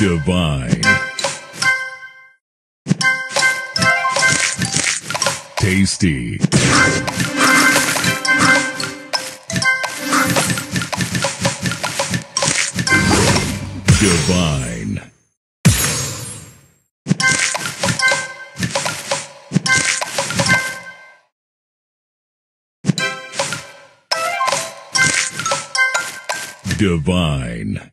Divine. Tasty. Divine. Divine.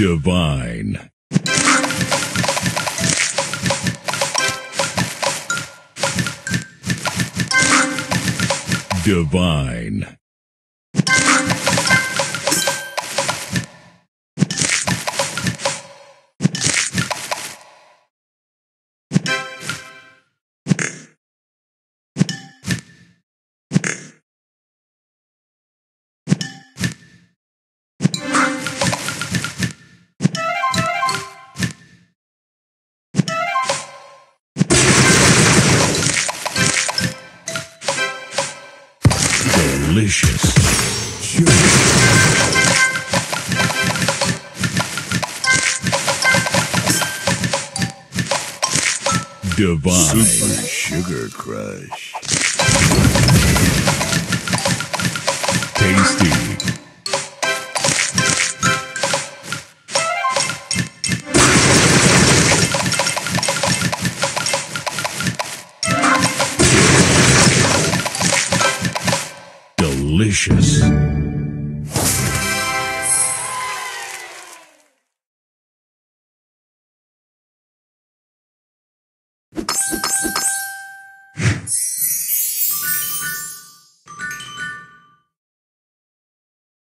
Divine. Divine. Delicious. Divine. Super Sugar Crush. Delicious.